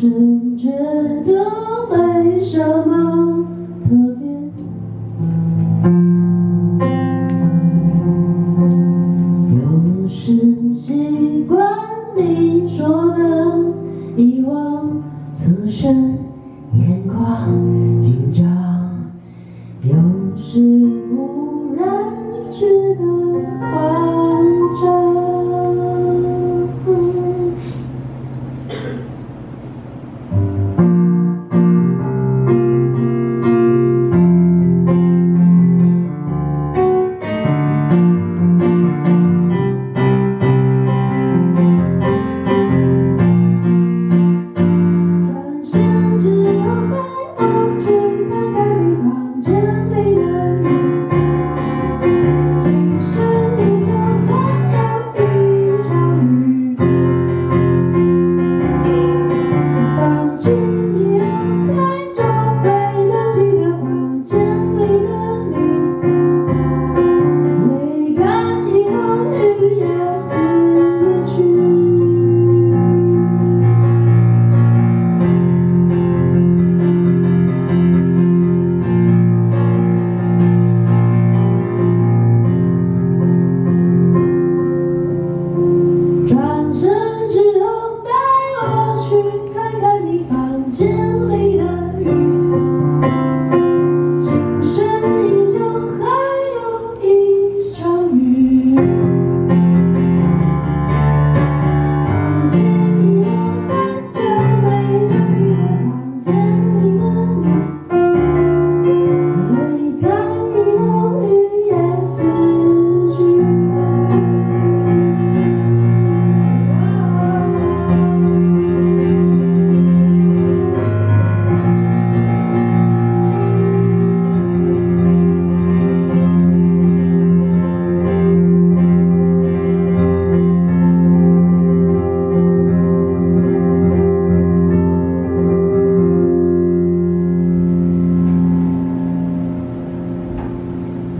是觉得没什么特别有时习惯你说的。遗忘侧身眼眶紧张有时突然觉得慌 thank you.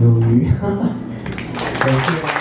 有鱼哈哈感谢